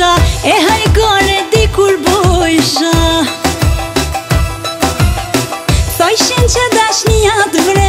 E haj e di kur bojsha Thojshin që dashnia të vre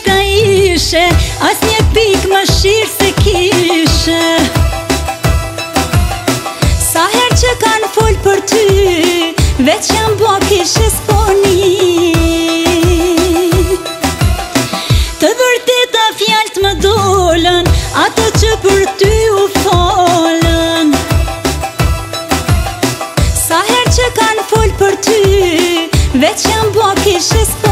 qka ishe As një pik më shirë se kishe Sa her që kanë full për ty Vec jam bo kishe sponi Të vërtit të fjallt më dolen Ato që për ty u folen Sa her që kanë full për ty Vec jam bo kishe sponi